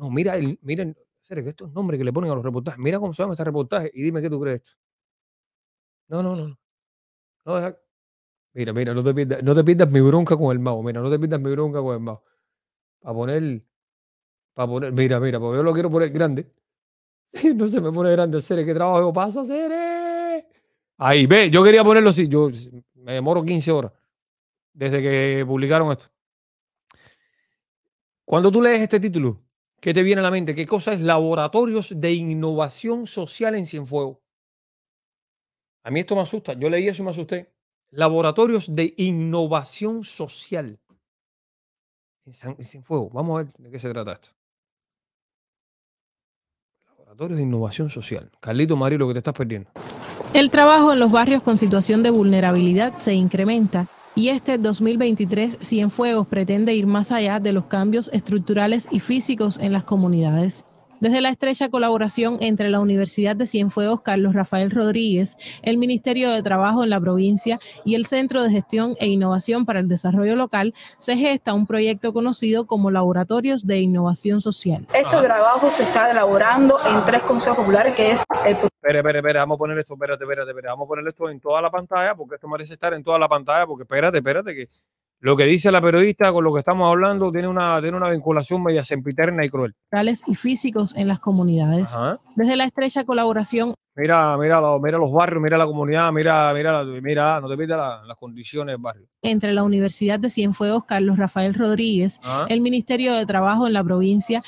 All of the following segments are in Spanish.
No, mira, el, miren, serio, que estos nombres que le ponen a los reportajes. Mira cómo se llama este reportaje y dime qué tú crees esto. No, no, no. no. deja- Mira, mira, no te, pierdas, no te pierdas mi bronca con el mago. Mira, no te pierdas mi bronca con el mago. Para poner, para poner, mira, mira, porque yo lo quiero poner grande. no se me pone grande, serio, qué trabajo paso, serio. Ahí, ve, yo quería ponerlo así. Yo me demoro 15 horas desde que publicaron esto. Cuando tú lees este título, ¿qué te viene a la mente? ¿Qué cosa es Laboratorios de Innovación Social en Cienfuegos? A mí esto me asusta. Yo leí eso y me asusté. Laboratorios de Innovación Social en, Cienfuegos. Vamos a ver de qué se trata esto. Laboratorios de Innovación Social. Carlito Mario, lo que te estás perdiendo. El trabajo en los barrios con situación de vulnerabilidad se incrementa y este 2023 Cienfuegos pretende ir más allá de los cambios estructurales y físicos en las comunidades. Desde la estrecha colaboración entre la Universidad de Cienfuegos Carlos Rafael Rodríguez, el Ministerio de Trabajo en la provincia y el Centro de Gestión e Innovación para el Desarrollo Local, se gesta un proyecto conocido como Laboratorios de Innovación Social. Este trabajo se está elaborando en tres consejos populares, que es el Espera, espera, espera, vamos a poner esto, espérate, espérate, espérate. Vamos a poner esto en toda la pantalla, porque esto merece estar en toda la pantalla, porque espérate, espérate, que lo que dice la periodista con lo que estamos hablando tiene una, tiene una vinculación media sempiterna y cruel. sociales y físicos en las comunidades. Ajá. Desde la estrecha colaboración Mira, mira, mira los barrios, mira la comunidad, mira, mira, mira, no te pierdas la- las condiciones del barrio. entre la Universidad de Cienfuegos Carlos Rafael Rodríguez, Ajá. el Ministerio de Trabajo en la provincia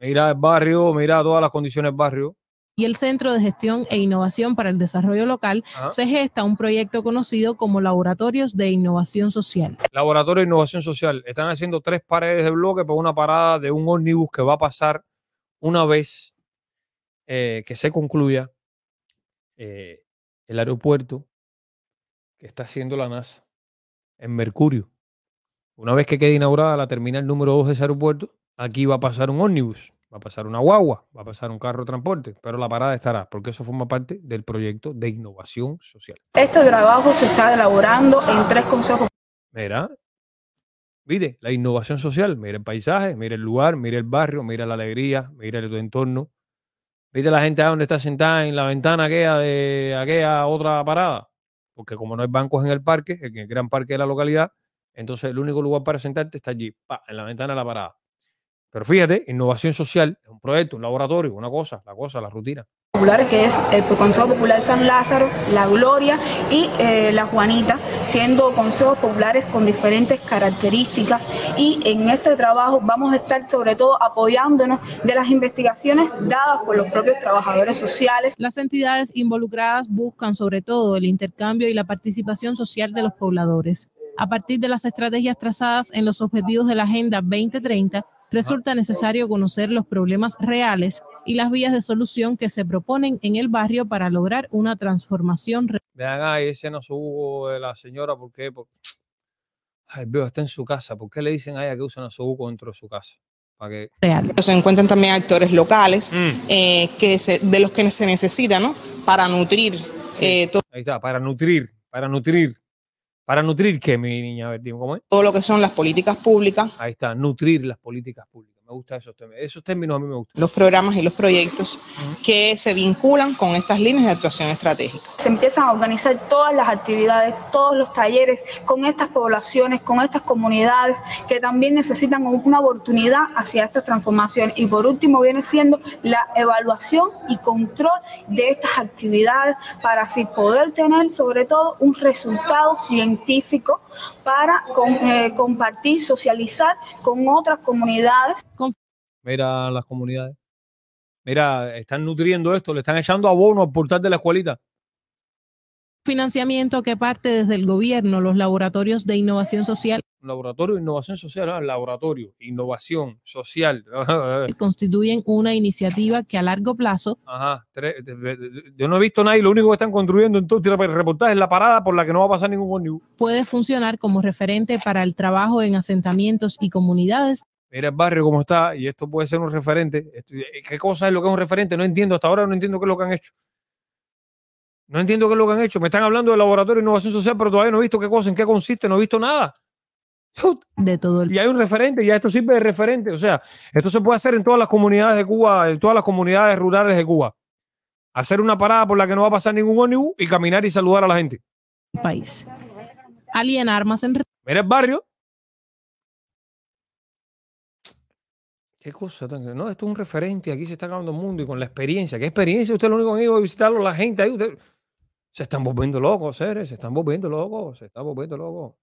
Mira el barrio, mira todas las condiciones del barrio. Y el Centro de Gestión e Innovación para el Desarrollo Local, Ajá. se gesta un proyecto conocido como Laboratorios de Innovación Social. Laboratorio de Innovación Social. Están haciendo tres paredes de bloque para una parada de un ómnibus que va a pasar una vez eh, que se concluya eh, el aeropuerto que está haciendo la NASA en Mercurio. Una vez que quede inaugurada la terminal número 2 de ese aeropuerto, aquí va a pasar un ómnibus, va a pasar una guagua, va a pasar un carro de transporte, pero la parada estará, porque eso forma parte del proyecto de innovación social. Este trabajo se está elaborando en tres consejos Mira, mire, la innovación social, mire el paisaje, mire el lugar, mire el barrio, mire la alegría, mire tu entorno. Mire la gente ahí donde está sentada en la ventana aquella de aquella otra parada. Porque como no hay bancos en el parque, en el gran parque de la localidad, entonces el único lugar para sentarte está allí, pa, en la ventana de la parada. Pero fíjate, innovación social es un proyecto, un laboratorio, una cosa, la cosa, la rutina. populares, que es el Consejo Popular San Lázaro, La Gloria y eh, La Juanita, siendo consejos populares con diferentes características. Y en este trabajo vamos a estar sobre todo apoyándonos de las investigaciones dadas por los propios trabajadores sociales. Las entidades involucradas buscan sobre todo el intercambio y la participación social de los pobladores. A partir de las estrategias trazadas en los objetivos de la Agenda 2030, resulta necesario conocer los problemas reales y las vías de solución que se proponen en el barrio para lograr una transformación real. Vean ahí ese no subo de la señora, ¿por qué? Por- Ay, veo, está en su casa. ¿Por qué le dicen a ella que usa nasobuco dentro de su casa? Para que. Se encuentran también actores locales Mm. eh, que se- de los que se necesita, ¿no? Para nutrir eh, to- Ahí está, para nutrir, para nutrir. ¿Para nutrir qué, mi niña? A ver, dime cómo es. todo lo que son las políticas públicas, Ahí está, nutrir las políticas públicas. Me gustan esos términos. Esos términos a mí me gustan. los programas y los proyectos que se vinculan con estas líneas de actuación estratégica. Se empiezan a organizar todas las actividades, todos los talleres con estas poblaciones, con estas comunidades que también necesitan una oportunidad hacia esta transformación. Y por último viene siendo la evaluación y control de estas actividades para así poder tener sobre todo un resultado científico para con- eh, compartir, socializar con otras comunidades. Mira las comunidades. Mira, están nutriendo esto, le están echando abono al portal de la escuelita. Financiamiento que parte desde el gobierno, los laboratorios de innovación social laboratorio de innovación social, ah, laboratorio, innovación social. constituyen una iniciativa que a largo plazo Ajá. yo no he visto nadie, lo único que están construyendo en todo este reportaje es la parada por la que no va a pasar ningún ómnibus. puede funcionar como referente para el trabajo en asentamientos y comunidades Mira el barrio cómo está y esto puede ser un referente. Eh, ¿Qué cosa es lo que es un referente? No entiendo, hasta ahora no entiendo qué es lo que han hecho. No entiendo qué es lo que han hecho. Me están hablando del laboratorio de innovación social, pero todavía no he visto qué cosa, en qué consiste, no he visto nada. de todo el Y hay un referente, ya esto sirve de referente. O sea, esto se puede hacer en todas las comunidades de Cuba, en todas las comunidades rurales de Cuba. Hacer una parada por la que no va a pasar ningún ómnibus y caminar y saludar a la gente. país. Alienar más en Mira el barrio. Qué cosa tan. No, esto es un referente. Aquí se está acabando el mundo y con la experiencia. ¿Qué experiencia? Usted lo único que ido a visitarlo, la gente ahí. usted- Se están volviendo locos, seres. Se están volviendo locos. Se están volviendo locos.